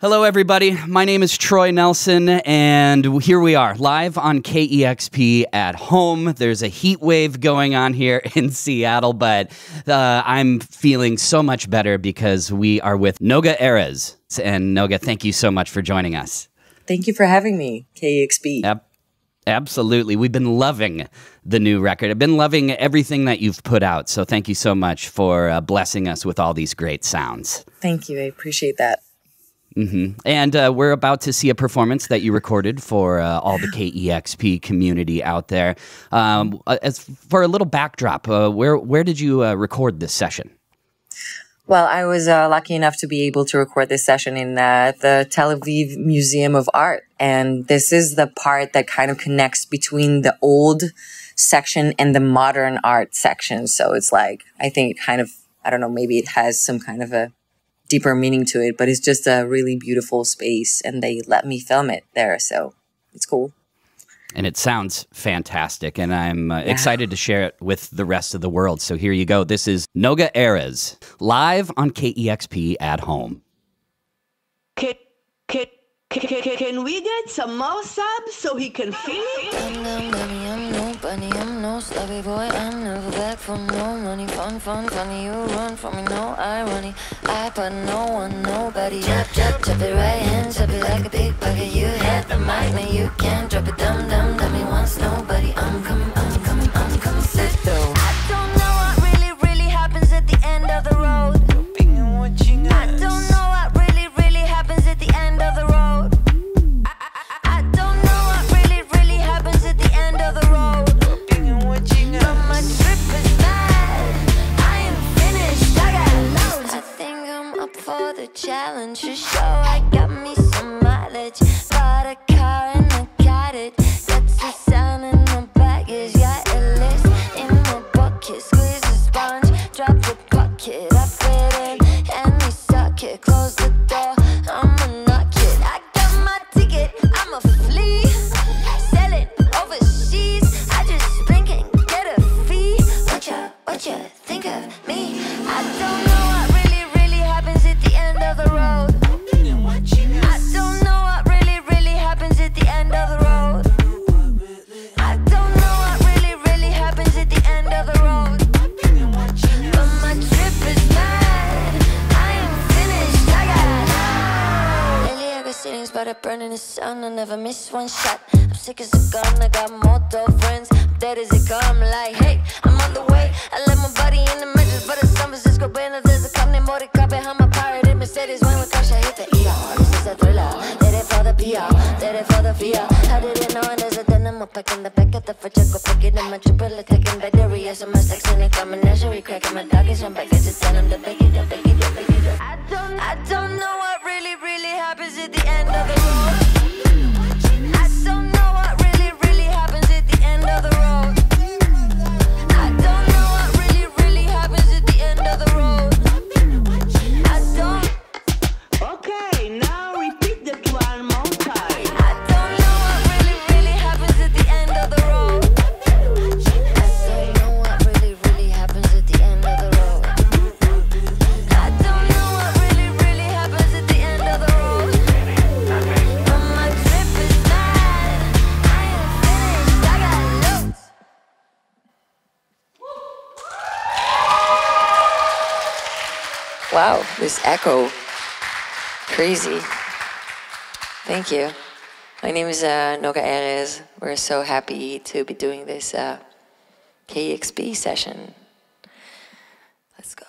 Hello, everybody. My name is Troy Nelson, and here we are live on KEXP at home. There's a heat wave going on here in Seattle, but uh, I'm feeling so much better because we are with Noga Erez. And Noga, thank you so much for joining us. Thank you for having me, KEXP. Yep. Absolutely. We've been loving the new record. I've been loving everything that you've put out. So thank you so much for uh, blessing us with all these great sounds. Thank you. I appreciate that. Mm-hmm. And uh, we're about to see a performance that you recorded for uh, all the KEXP community out there. Um, uh, as for a little backdrop, uh, where where did you uh, record this session? Well, I was uh, lucky enough to be able to record this session in the Tel Aviv Museum of Art, and this is the part that kind of connects between the old section and the modern art section. So it's like I think it kind of I don't know maybe it has some kind of a deeper meaning to it, but it's just a really beautiful space and they let me film it there. So it's cool. And it sounds fantastic, and I'm uh, yeah. excited to share it with the rest of the world. So here you go. This is Noga Erez, live on KEXP at home. Kit, kit. Can, can, can we get some more subs so he can feel it? Slubby boy, I'm never back for no money. Fun, fun, funny, you run from me, no irony. I put no one, nobody. Chop, chop, chop it right hand, chop it like a big bucket. You had the mic, man, you can't drop it. Dumb, dumb, dummy wants nobody. I'm coming, I'm coming, I'm coming, sit down. But I. I never miss one shot. I'm sick as a gun. I got more dope friends. I'm dead as it come. Like, hey, I'm on the way. I left my body in the measures, but it's San Francisco. Bueno, there's a cop named Mordecai behind my pirate in Mercedes. When we crash, I hit the ER. This is a thriller. Did it for the PR. Did it for the fear. I didn't know and there's a denim pack in the back of the fridge. Go pick it in my triple taking bacteria. So my sex in a menagerie. Cracking my doggies. I'm back. I just tell them to bake it up, bake it it. I don't, I don't know what really, really happens at the end of the Wow, this echo. Crazy. Thank you. My name is uh, Noga Erez. We're so happy to be doing this uh, KEXP session. Let's go.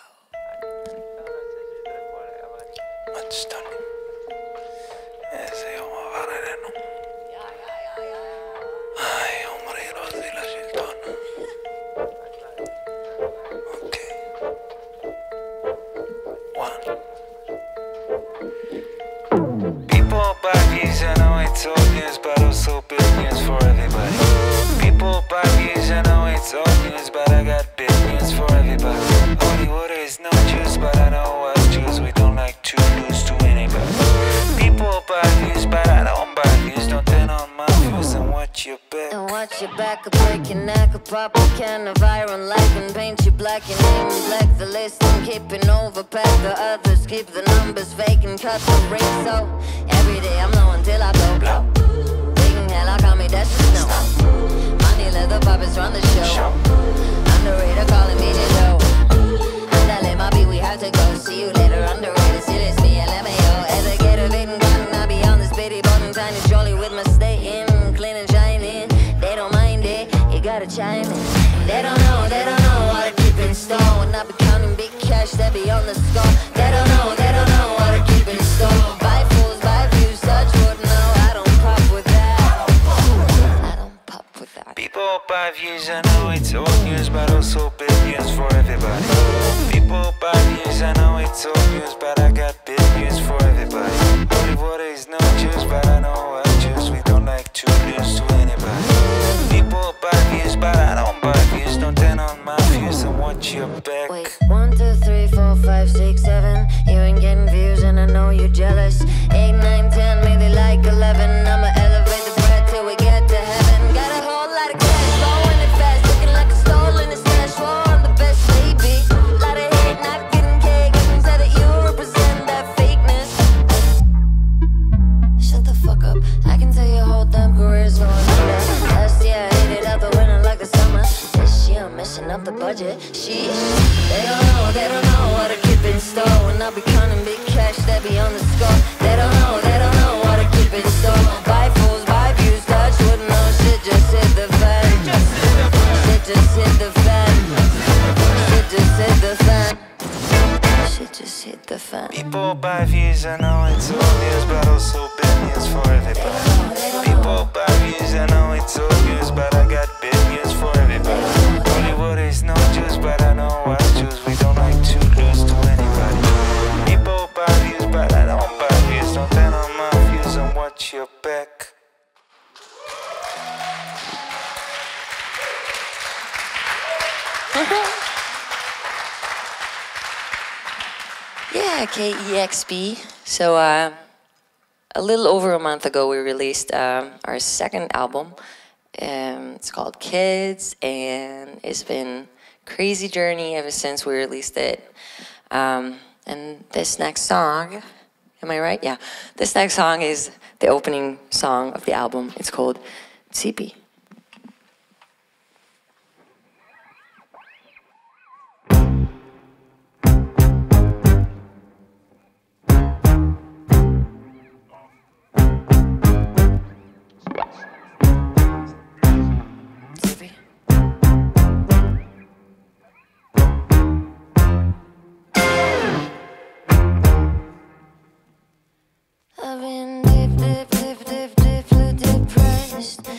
I can of iron like and paint you black your name black. The list and keeping over pack the others keep the numbers fake and cut the ring so every day i'm low until i blow blow. but also big news for everybody. People buy news, I know it's all news, but blowing up the budget. Sheesh. They don't know, they don't know what I keep in store. When I be counting big cash, they be on the score. They don't know, they don't know what I keep in store. Buy fools, buy views, touch wood, no shit, just hit the fan. Shit just hit the fan. Shit just hit the fan. Shit just hit the fan. People buy views, I know it's obvious, but also billions for the. People buy views, I know it's obvious, but I got K E X B. KEXP. So uh, a little over a month ago, we released um, our second album. Um, it's called Kids, and it's been crazy journey ever since we released it. Um, and this next song, am I right? Yeah, this next song is the opening song of the album. It's called Cipi. I've been deep, deep, deep, deep, depressed.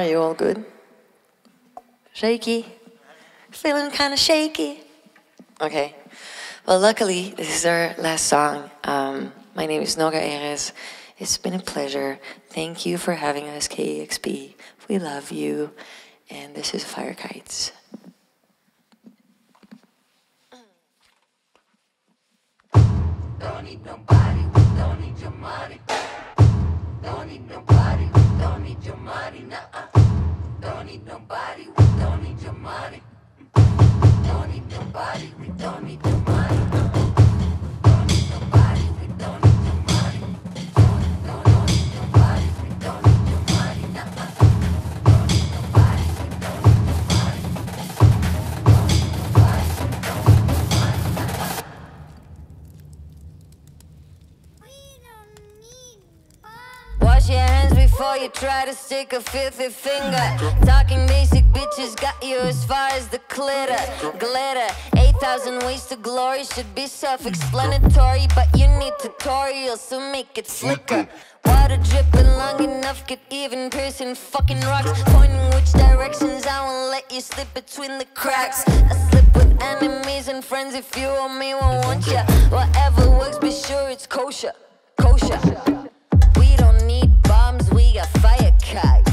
are you all good? Shaky? Feeling kind of shaky? Okay. Well, luckily, this is our last song. Um, my name is Noga Erez. It's been a pleasure. Thank you for having us, KEXP. We love you. And this is Fire Kites. Don't need nobody, don't need your money. Don't need nobody, don't need your money need nobody, we don't need your money. Don't need nobody, we don't need your to stick a fifth finger. Talking basic bitches got you as far as the glitter. Glitter. 8,000 ways to glory should be self explanatory, but you need tutorials to make it slicker. Water dripping long enough could even pierce fucking rocks. Pointing which directions I won't let you slip between the cracks. I slip with enemies and friends if you want me won't want ya. Whatever works, be sure it's kosher. Kosher. Got fire kites.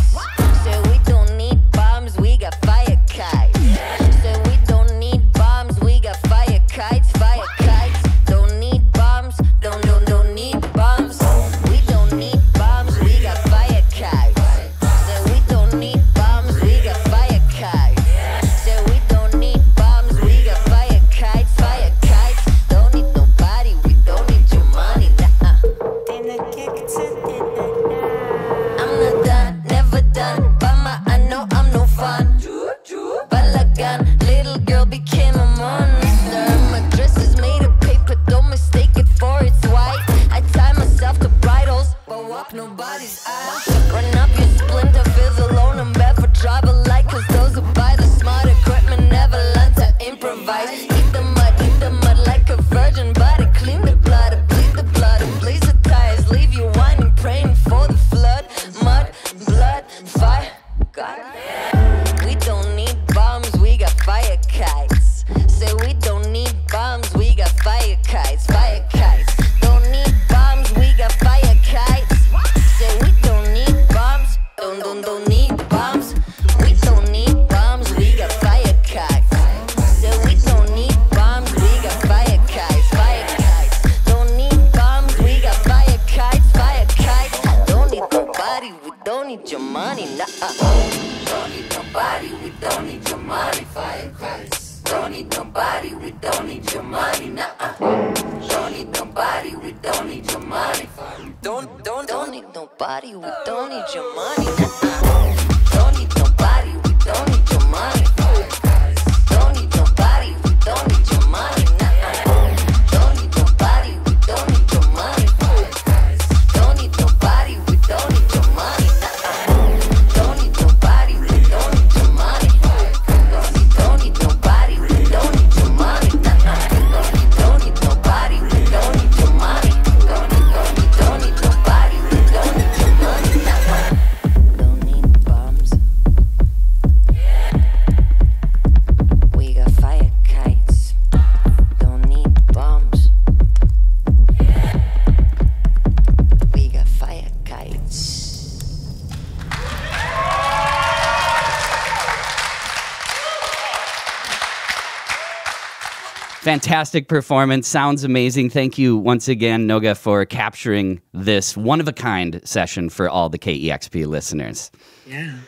Fantastic performance. Sounds amazing. Thank you once again, Noga, for capturing this one of a kind session for all the KEXP listeners. Yeah.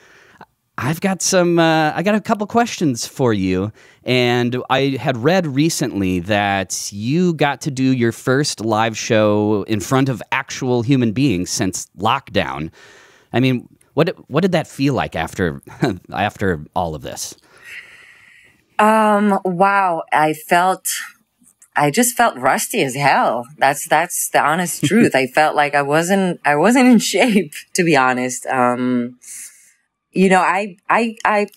I've got some, uh, I got a couple questions for you. And I had read recently that you got to do your first live show in front of actual human beings since lockdown. I mean, what, what did that feel like after, after all of this? Um, wow. I felt, I just felt rusty as hell. That's, that's the honest truth. I felt like I wasn't, I wasn't in shape, to be honest. Um, you know, I, I, I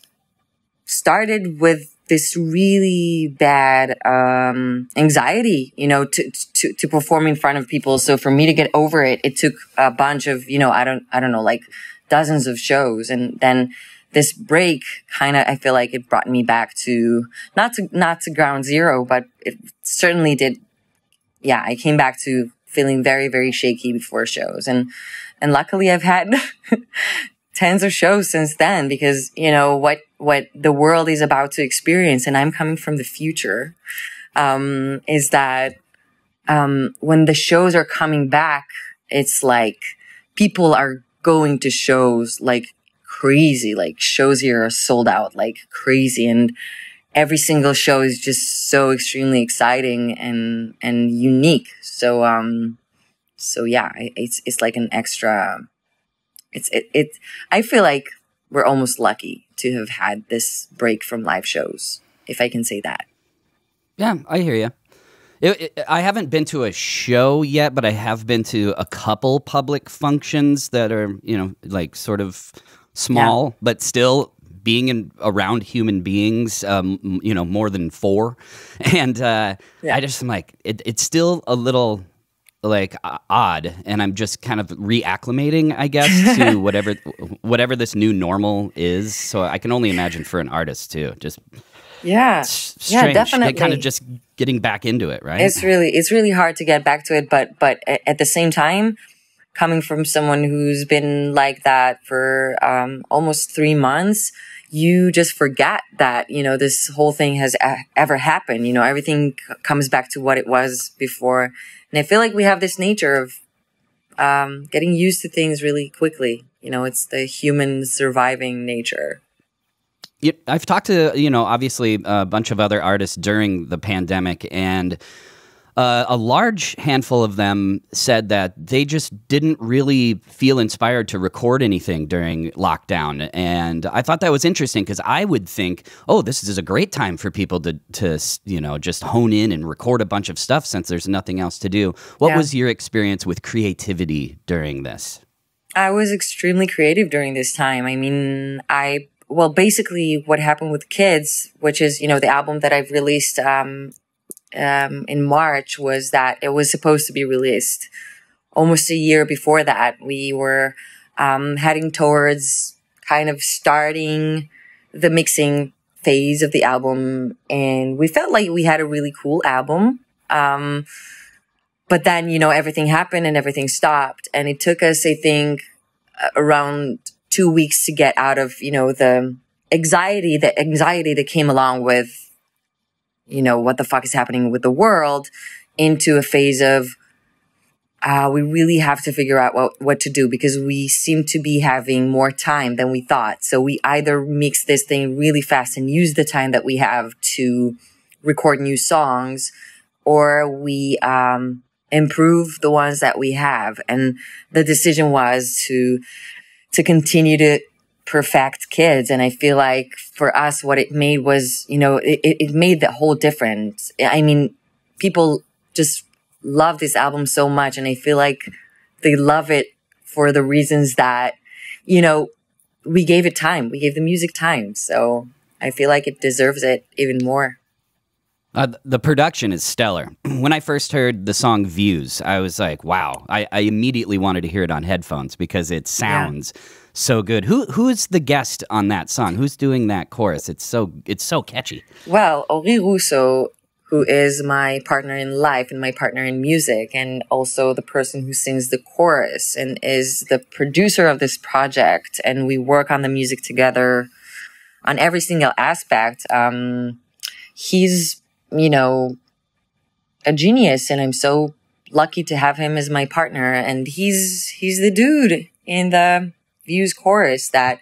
started with this really bad, um, anxiety, you know, to, to, to perform in front of people. So for me to get over it, it took a bunch of, you know, I don't, I don't know, like dozens of shows. And then, this break kind of, I feel like it brought me back to not to, not to ground zero, but it certainly did. Yeah, I came back to feeling very, very shaky before shows. And, and luckily I've had tens of shows since then because, you know, what, what the world is about to experience, and I'm coming from the future, um, is that, um, when the shows are coming back, it's like people are going to shows like crazy. Like shows here are sold out like crazy. And every single show is just so extremely exciting and, and unique. So, um, so yeah, it's, it's like an extra, it's, it, it, I feel like we're almost lucky to have had this break from live shows, if I can say that. Yeah, I hear you. It, it, I haven't been to a show yet, but I have been to a couple public functions that are, you know, like sort of small, but still being in around human beings, um, you know, more than four, and uh, Yeah. I just am like, it, it's still a little like uh, odd, and I'm just kind of reacclimating, I guess, to whatever whatever this new normal is. So I can only imagine for an artist too, just Yeah. s- Yeah, strange, definitely. kind of just getting back into it, right? It's really it's really hard to get back to it, but but at the same time, coming from someone who's been like that for um, almost three months, you just forget that you know this whole thing has a- ever happened. You know, everything c- comes back to what it was before, and I feel like we have this nature of um, getting used to things really quickly. You know, it's the human surviving nature. I've talked to you know obviously a bunch of other artists during the pandemic, and uh, a large handful of them said that they just didn't really feel inspired to record anything during lockdown. And I thought that was interesting because I would think, oh, this is a great time for people to to you know just hone in and record a bunch of stuff since there's nothing else to do. What Yeah. was your experience with creativity during this? I was extremely creative during this time. I mean, I well, basically, what happened with kids, which is you know the album that I've released um, um, in March, was that it was supposed to be released almost a year before that. We were um, heading towards kind of starting the mixing phase of the album, and we felt like we had a really cool album. Um, but then you know everything happened and everything stopped and it took us i think around two weeks to get out of you know the anxiety the anxiety that came along with you know what the fuck is happening with the world into a phase of uh, we really have to figure out what, what to do because we seem to be having more time than we thought. So we either mix this thing really fast and use the time that we have to record new songs, or we um, improve the ones that we have. And the decision was to to continue to perfect kids. And I feel like for us, what it made was, you know, it, it made the whole difference. I mean, people just love this album so much, and I feel like they love it for the reasons that, you know, we gave it time. We gave the music time. So I feel like it deserves it even more. Uh, the production is stellar. When I first heard the song Views, I was like, wow. I, I immediately wanted to hear it on headphones because it sounds so good. Who who is the guest on that song? Who's doing that chorus? It's so it's so catchy. Well, Ori Rousso, who is my partner in life and my partner in music, and also the person who sings the chorus and is the producer of this project, and we work on the music together on every single aspect. Um, he's, you know, a genius, and I'm so lucky to have him as my partner. And he's he's the dude in the Views chorus that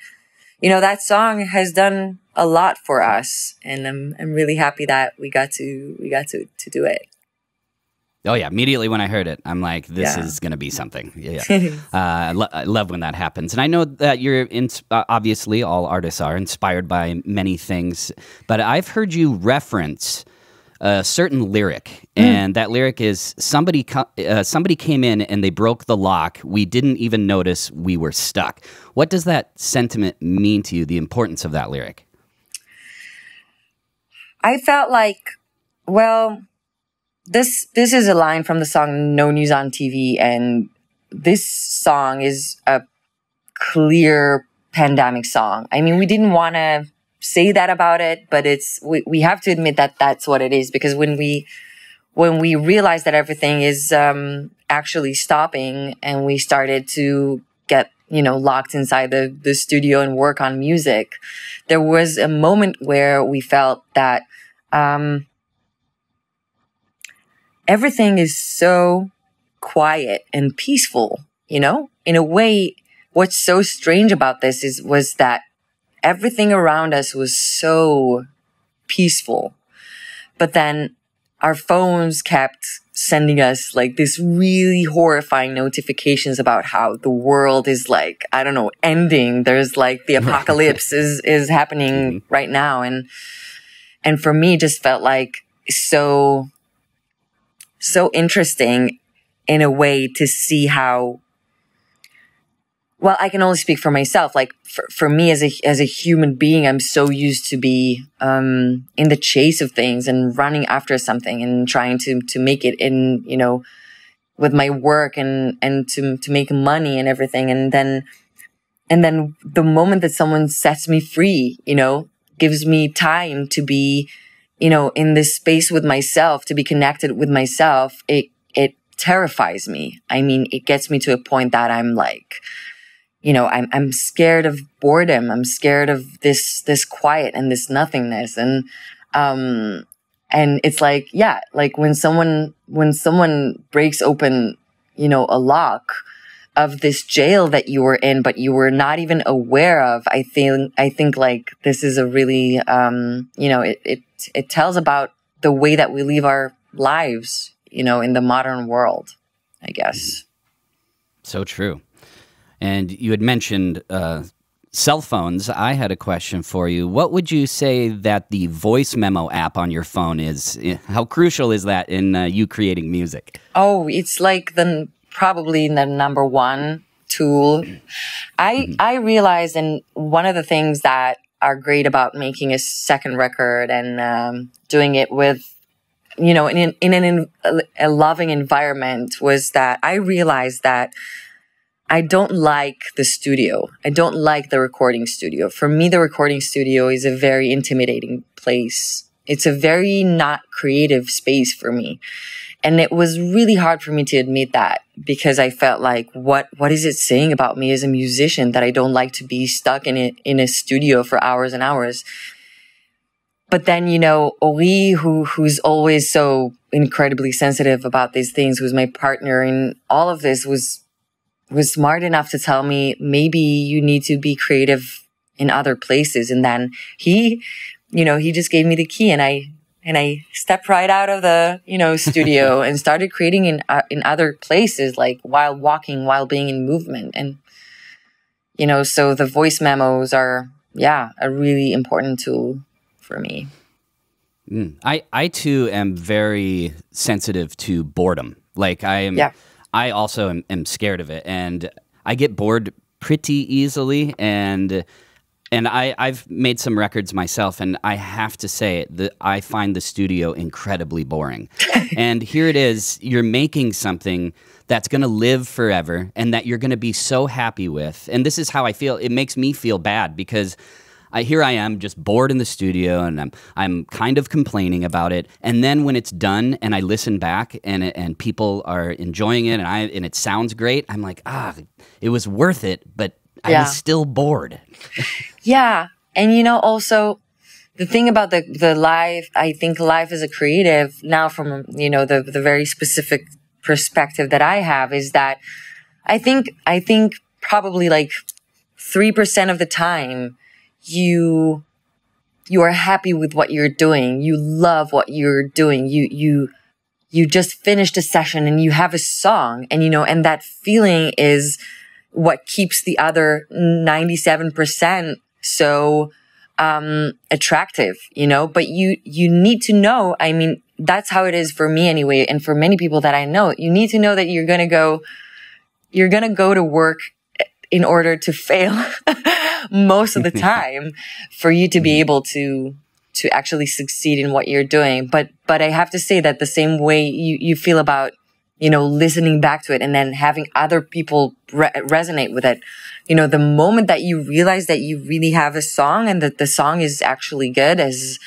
you know that song has done a lot for us and i'm i'm really happy that we got to we got to to do it Oh yeah! Immediately when I heard it, I'm like, "This Yeah. is going to be something." Yeah, yeah. uh, I, lo- I love when that happens, and I know that you're in, uh, obviously all artists are inspired by many things, but I've heard you reference a certain lyric, and that lyric is somebody uh, somebody came in and they broke the lock. We didn't even notice we were stuck. What does that sentiment mean to you? The importance of that lyric? i felt like well this this is a line from the song no news on tv and this song is a clear pandemic song i mean we didn't want to say that about it but it's we, we have to admit that that's what it is because when we when we realized that everything is um, actually stopping and we started to get you know locked inside the, the studio and work on music there was a moment where we felt that um, everything is so quiet and peaceful you know? In a way what's so strange about this is was that everything around us was so peaceful. But then our phones kept sending us like this really horrifying notifications about how the world is like i don't know ending. There's like the apocalypse is is happening mm-hmm. right now. And and for me it just felt like so so interesting in a way to see how well, I can only speak for myself. Like for, for me as a, as a human being, I'm so used to be, um, in the chase of things and running after something and trying to, to make it in, you know, with my work and, and to, to make money and everything. And then, and then the moment that someone sets me free, you know, gives me time to be, you know, in this space with myself, to be connected with myself, it, it terrifies me. I mean, it gets me to a point that I'm like, you know, I'm, I'm scared of boredom. I'm scared of this, this quiet and this nothingness. And, um, and it's like, yeah, like when someone, when someone breaks open, you know, a lock of this jail that you were in, but you were not even aware of, I think, I think like this is a really, um, you know, it, it, it tells about the way that we live our lives, you know, in the modern world, I guess. So true. And you had mentioned uh, cell phones. I had a question for you. What would you say that the voice memo app on your phone is? How crucial is that in uh, you creating music? Oh, it's like the probably the number one tool. I mm-hmm. I realized, and one of the things that are great about making a second record and um, doing it with you know in in an in a loving environment was that I realized that I don't like the studio. I don't like the recording studio. For me, the recording studio is a very intimidating place. It's a very not creative space for me. And it was really hard for me to admit that because I felt like, what, what is it saying about me as a musician that I don't like to be stuck in it, in a studio for hours and hours? But then, you know, Ori, who, who's always so incredibly sensitive about these things, who's my partner in all of this was was smart enough to tell me maybe you need to be creative in other places. And then he, you know, he just gave me the key and I, and I stepped right out of the, you know, studio and started creating in, uh, in other places, like while walking, while being in movement. And, you know, so the voice memos are, yeah, a really important tool for me. Mm. I, I too am very sensitive to boredom. Like I am, yeah I also am, am scared of it, and I get bored pretty easily, and and I, I've made some records myself, and I have to say that I find the studio incredibly boring. and here it is, you're making something that's going to live forever and that you're going to be so happy with. And this is how I feel. It makes me feel bad because I, here I am just bored in the studio and I'm I'm kind of complaining about it. And then when it's done and I listen back and and people are enjoying it and I and it sounds great, I'm like, ah, it was worth it, but I was still bored. yeah. And you know, also the thing about the the life, I think life as a creative now from you know the the very specific perspective that I have is that I think I think probably like three percent of the time you you are happy with what you're doing. You love what you're doing. You you you just finished a session and you have a song and you know and that feeling is what keeps the other 97% so um attractive, you know, but you you need to know, I mean, that's how it is for me anyway and for many people that I know. You need to know that you're going to go you're going to go to work in order to fail most of the time for you to be mm-hmm. able to to actually succeed in what you're doing. But but I have to say that the same way you you feel about you know listening back to it and then having other people re- resonate with it. You know, the moment that you realize that you really have a song and that the song is actually good is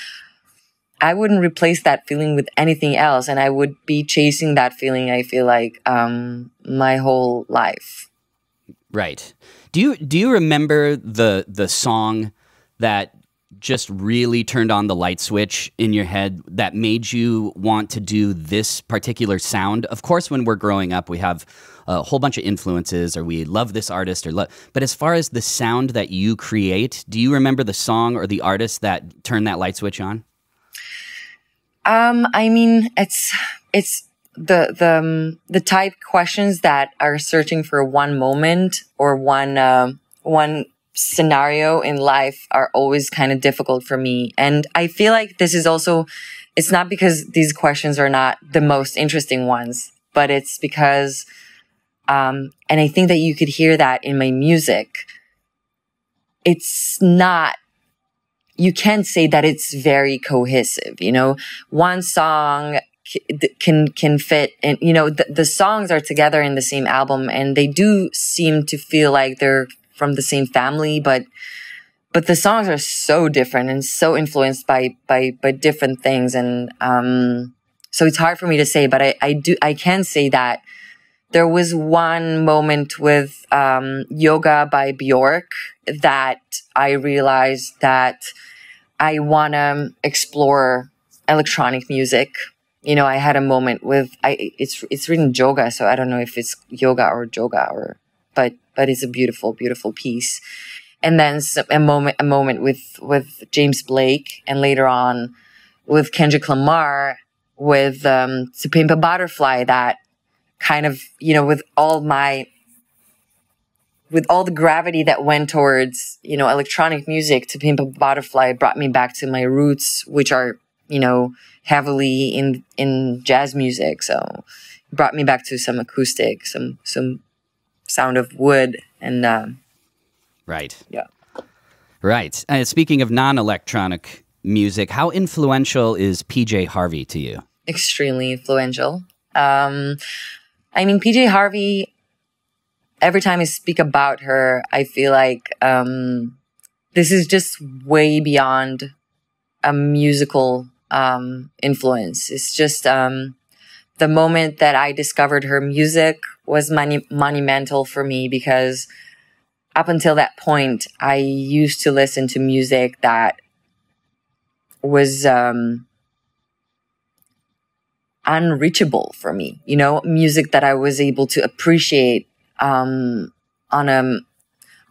I wouldn't replace that feeling with anything else and I would be chasing that feeling I feel like um my whole life. Right. Do you do you remember the the song that just really turned on the light switch in your head that made you want to do this particular sound? Of course, when we're growing up, we have a whole bunch of influences or we love this artist or lo- but as far as the sound that you create, do you remember the song or the artist that turned that light switch on? Um, I mean, it's it's the the um, the type questions that are searching for one moment or one uh, one scenario in life are always kind of difficult for me and i feel like this is also it's not because these questions are not the most interesting ones but it's because Um, and I think that you could hear that in my music. It's not, you can't say that it's very cohesive. You know, one song can can fit. And you know the, the songs are together in the same album and they do seem to feel like they're from the same family but but the songs are so different and so influenced by by by different things. And um so it's hard for me to say but i i do i can say that there was one moment with um, Joga by Björk that i realized that i want to explore electronic music you know, I had a moment with I it's it's written Joga, so I don't know if it's yoga or yoga or but but it's a beautiful beautiful piece. And then a moment a moment with with James Blake, and later on with Kendrick Lamar with um, "To Pimp a Butterfly." That kind of you know with all my with all the gravity that went towards you know electronic music to pimp a butterfly brought me back to my roots which are you know heavily in in jazz music. So it brought me back to some acoustic, some some sound of wood and um, right. Yeah. Right. Uh, speaking of non-electronic music, how influential is PJ Harvey to you? Extremely influential. Um, I mean, PJ Harvey. Every time I speak about her, I feel like um, this is just way beyond a musical um, influence. It's just um, the moment that I discovered her music was monu- monumental for me because up until that point, I used to listen to music that was um, unreachable for me. You know, music that I was able to appreciate um, on a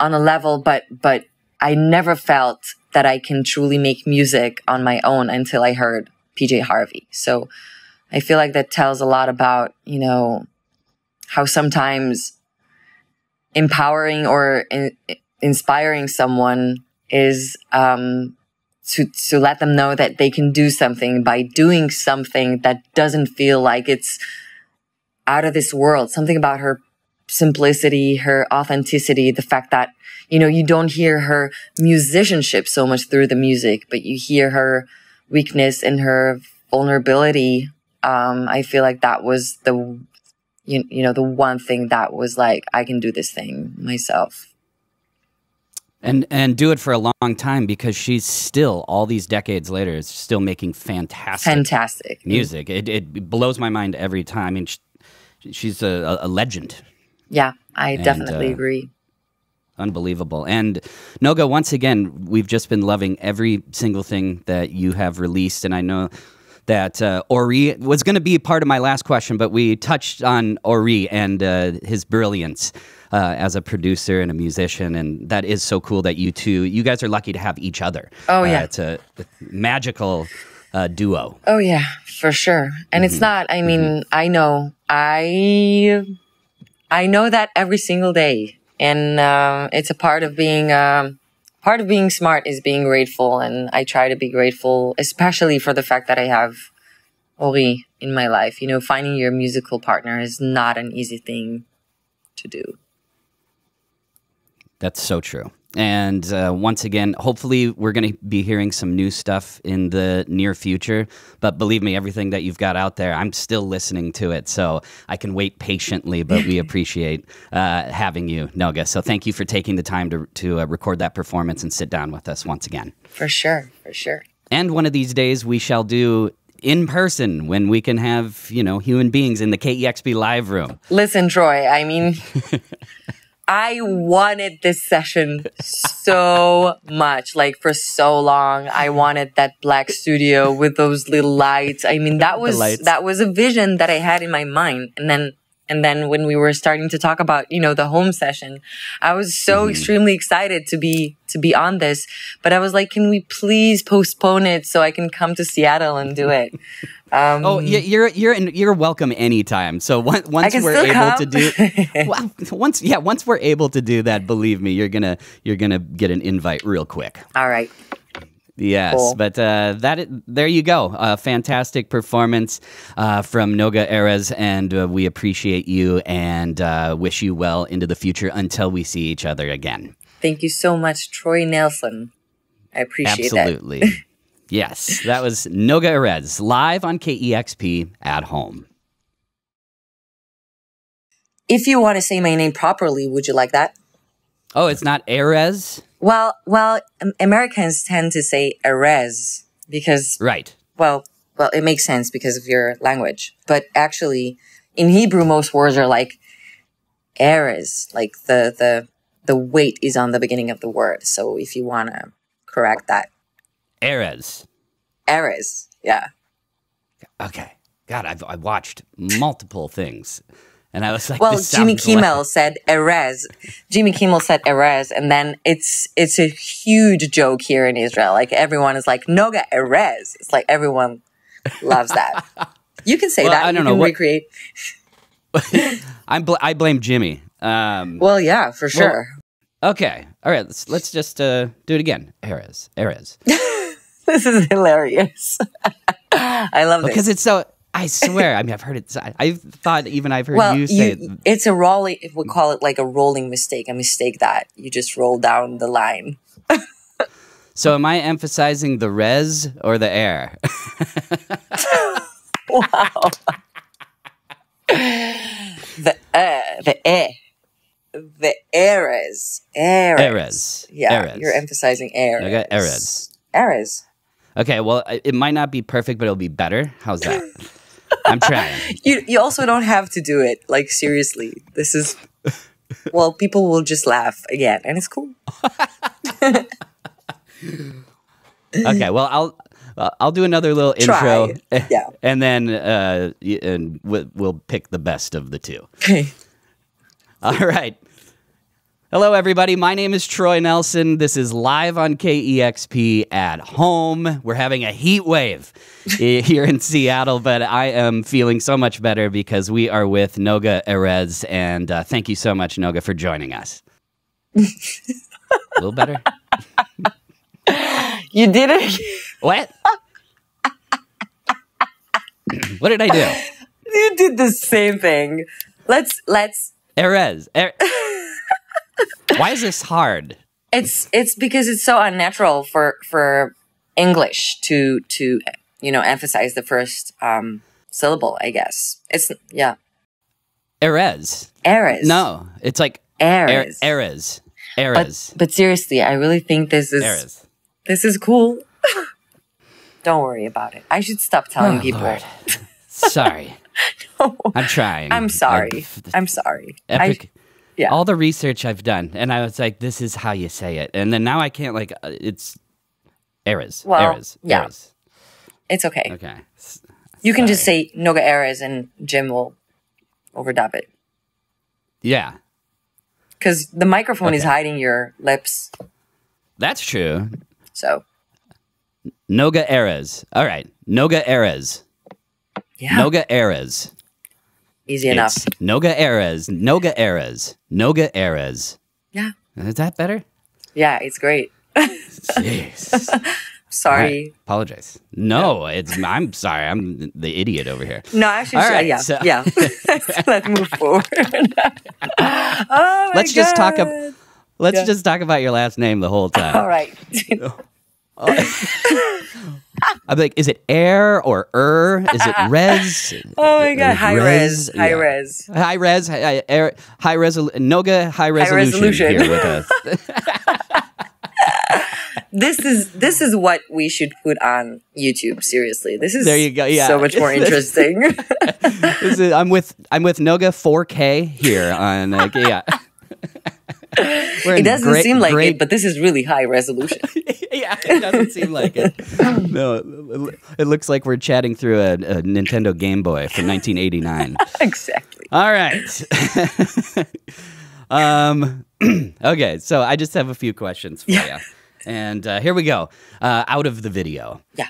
on a level, but but I never felt that I can truly make music on my own until I heard PJ Harvey. So I feel like that tells a lot about, you know, how sometimes empowering or in, inspiring someone is um, to to let them know that they can do something by doing something that doesn't feel like it's out of this world. Something about her simplicity, her authenticity, the fact that you know, you don't hear her musicianship so much through the music, but you hear her weakness and her vulnerability. Um, I feel like that was the, you, you know, the one thing that was like, I can do this thing myself. And and do it for a long time because she's still all these decades later is still making fantastic fantastic music. It, it blows my mind every time. I mean, she, she's a, a legend. Yeah, I and, definitely uh, agree. Unbelievable. And Noga, once again, we've just been loving every single thing that you have released. And I know that uh, Ori was going to be part of my last question, but we touched on Ori and uh, his brilliance uh, as a producer and a musician. And that is so cool that you two, you guys are lucky to have each other. Oh, yeah. Uh, it's a magical uh, duo. Oh, yeah, for sure. And mm-hmm. it's not, I mean, mm-hmm. I know, I. I know that every single day. And uh, it's a part of being um, part of being smart is being grateful. And i try to be grateful especially for the fact that i have ori in my life. You know finding your musical partner is not an easy thing to do. That's so true and uh, once again, hopefully, we're going to be hearing some new stuff in the near future. But believe me, everything that you've got out there, I'm still listening to it. So I can wait patiently, but we appreciate uh, having you, Noga. So thank you for taking the time to, to uh, record that performance and sit down with us once again. For sure. For sure. And one of these days, we shall do in person when we can have, you know, human beings in the KEXP live room. Listen, Troy, I mean, I wanted this session so much, like for so long. I wanted that black studio with those little lights. I mean, that was that was a vision that I had in my mind. And then and then when we were starting to talk about, you know, the home session, I was so mm-hmm. extremely excited to be to be on this. But I was like, can we please postpone it so I can come to Seattle and do it? Um, oh, you're you're in, you're welcome anytime. So once, once we're able come. to do once yeah once we're able to do that, believe me, you're gonna you're gonna get an invite real quick. All right. Yes, Cool. but uh, that there you go. A fantastic performance uh, from Noga Erez, and uh, we appreciate you and uh, wish you well into the future until we see each other again. Thank you so much, Troy Nelson. I appreciate that. Absolutely. yes, that was Noga Erez live on KEXP at home. If you want to say my name properly, would you like that? Oh, it's not Erez? Well, well, Americans tend to say Erez because, Right. well, well, it makes sense because of your language. But actually, in Hebrew, most words are like Erez, like the the the weight is on the beginning of the word. So if you want to correct that, Erez. Erez, yeah. Okay. God, I've I watched multiple things, and I was like, Well, Jimmy sounds like- Kimmel said Erez. Jimmy Kimmel said Erez, and then it's it's a huge joke here in Israel. Like everyone is like Noga Erez. It's like everyone loves that. You can say Well, that. I don't know, can what- recreate. I'm bl- I blame Jimmy. Um, Well, yeah, for sure. okay. All right. Let's let's just uh, do it again. Erez. Erez. this is hilarious. I love this. Because it's so. I swear. I mean, I've heard it. I, I thought even I've heard well, you say you, it. it's a rolling. If we call it like a rolling mistake. A mistake that you just roll down the line. So am I emphasizing the res or the air? Wow. the uh, the eh, the Erez, Erez. Erez. Yeah, Erez. you're emphasizing Erez. Okay, Erez. Erez. Okay. Well, it might not be perfect, but it'll be better. How's that? I'm trying. You you also don't have to do it. Like seriously, this is. Well, people will just laugh again, and it's cool. Okay. Well, I'll. Uh, I'll do another little Try. intro, Yeah. and then uh, and we'll, we'll pick the best of the two. Okay. All right. Hello, everybody. My name is Troy Nelson. This is live on KEXP at home. We're having a heat wave here in Seattle, but I am feeling so much better because we are with Noga Erez. And uh, thank you so much, Noga, for joining us. a little better? You did it. What? what did I do? you did the same thing. Let's let's. Erez. Er- Why is this hard? It's it's because it's so unnatural for for English to to you know emphasize the first um syllable. I guess it's yeah. Erez. Erez. No, it's like Er- Erez. Erez. But, Erez. but seriously, I really think this is Erez. this is cool. Don't worry about it. I should stop telling Oh, people. Sorry. I'm trying. I'm sorry. I- I'm sorry. Epic. Yeah. All the research I've done, and I was like, "This is how you say it," and then now I can't like uh, it's errors. Well, errors. yeah. Errors. it's okay. Okay. S- You can just say Noga Erez and Jim will overdub it. Yeah, Because the microphone is hiding your lips. that's true. So Noga errors. All right. Noga errors. yeah. Noga errors. Easy enough. It's Noga errors. Noga errors. Noga errors. Yeah. Is that better? Yeah, it's great. Jeez. Sorry. Apologize. No, it's I'm sorry. I'm the idiot over here. No, actually, All right, yeah, so- yeah. Let's move forward. oh my Let's just talk God. ab- Let's Yeah. just talk about your last name the whole time. All right. I'm like, is it air or er? Is it res? oh my God. High res. Res? High Yeah. res. High res, high, air, high Noga high resolution, resolution. here with us. This is this is what we should put on YouTube. Seriously, this is There you go, yeah. so much more interesting. This is- I'm with I'm with Noga 4K here on uh, yeah. We're it doesn't great- seem like great- it, but this is really high resolution. yeah, it doesn't seem like it. No, it- it looks like we're chatting through a, a Nintendo Game Boy from 1989. exactly. All right. um, okay, so I just have a few questions for Yeah. you. And uh, here we go. Uh, out of the video. Yeah.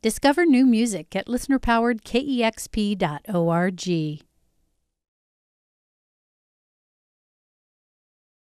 Discover new music at listenerpoweredkexp.org.